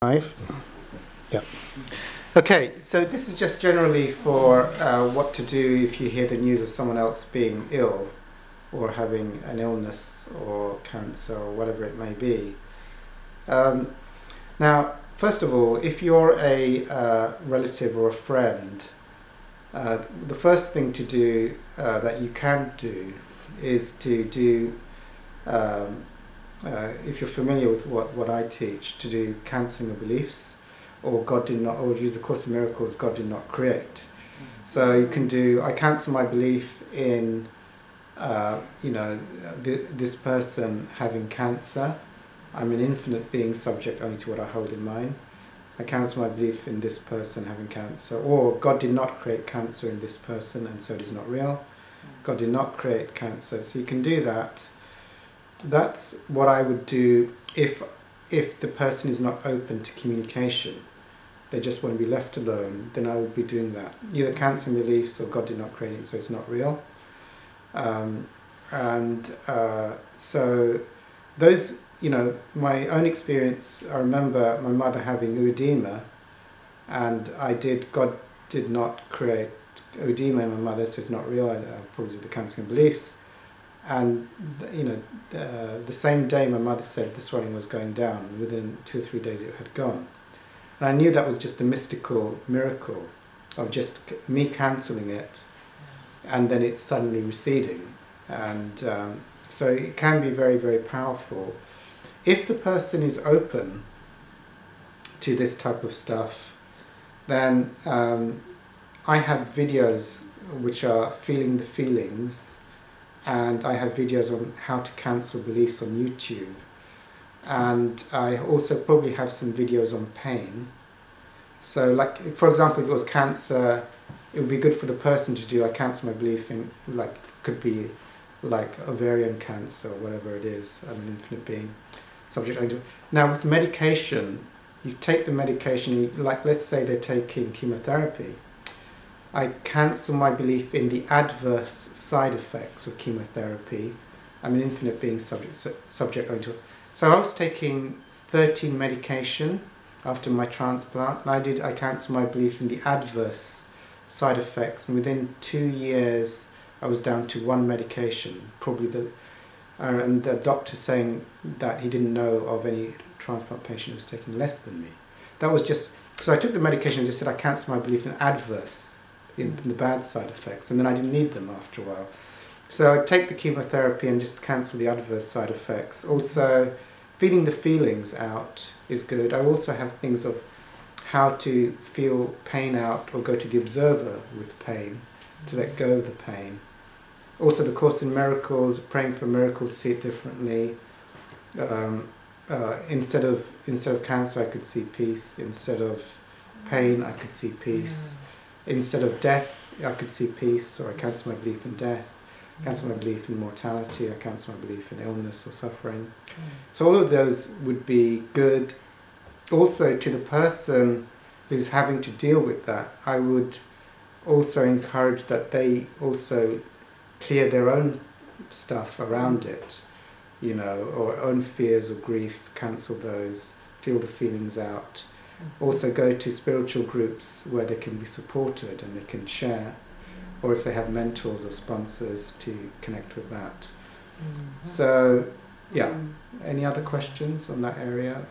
Five. Yeah. Okay, so this is just generally for uh, what to do if you hear the news of someone else being ill or having an illness or cancer or whatever it may be. Um, now, first of all, if you're a uh, relative or a friend, uh, the first thing to do uh, that you can do is to do um, uh, if you're familiar with what, what I teach, to do cancelling of beliefs, or God did not, or use the Course of Miracles, God did not create. So you can do, I cancel my belief in, uh, you know, th- this person having cancer. I'm an infinite being subject only to what I hold in mind. I cancel my belief in this person having cancer, or God did not create cancer in this person and so it is not real. God did not create cancer. So you can do that that's what I would do if if the person is not open to communication. They just want to be left alone. Then I would be doing that. Either cancelling beliefs or God did not create it, so it's not real. Um, and uh, so those, you know, my own experience. I remember my mother having oedema, and I did. God did not create oedema in my mother, so it's not real. I, I probably did the cancelling beliefs and you know, uh, the same day my mother said the swelling was going down. Within two or three days, it had gone. And I knew that was just a mystical miracle of just me cancelling it, and then it suddenly receding. And um, so it can be very, very powerful. If the person is open to this type of stuff, then um, I have videos which are feeling the feelings and I have videos on how to cancel beliefs on YouTube. And I also probably have some videos on pain. So, like, for example, if it was cancer, it would be good for the person to do. I cancel my belief in, like, could be like ovarian cancer or whatever it is. I'm an infinite being, subject. Now, with medication, you take the medication, like, let's say they're taking chemotherapy I cancel my belief in the adverse side effects of chemotherapy. I'm an infinite being subject, su- subject only to it. So I was taking 13 medication after my transplant, and I did. I cancelled my belief in the adverse side effects, and within two years, I was down to one medication. Probably the, uh, and the doctor saying that he didn't know of any transplant patient who was taking less than me. That was just so I took the medication and just said I cancelled my belief in adverse in, the bad side effects, and then I didn't need them after a while. So I'd take the chemotherapy and just cancel the adverse side effects. Also, feeling the feelings out is good. I also have things of how to feel pain out or go to the observer with pain, to let go of the pain. Also, the Course in Miracles, praying for a miracle to see it differently. Um, uh, instead of instead of cancer, I could see peace. Instead of pain, I could see peace instead of death, I could see peace, or I cancel my belief in death, I cancel my belief in mortality, I cancel my belief in illness or suffering. Mm. So all of those would be good. Also, to the person who's having to deal with that, I would also encourage that they also clear their own stuff around mm. it, you know, or own fears or grief, cancel those, feel the feelings out also go to spiritual groups where they can be supported and they can share, or if they have mentors or sponsors to connect with that. Mm-hmm. So, yeah. Mm. Any other questions on that area?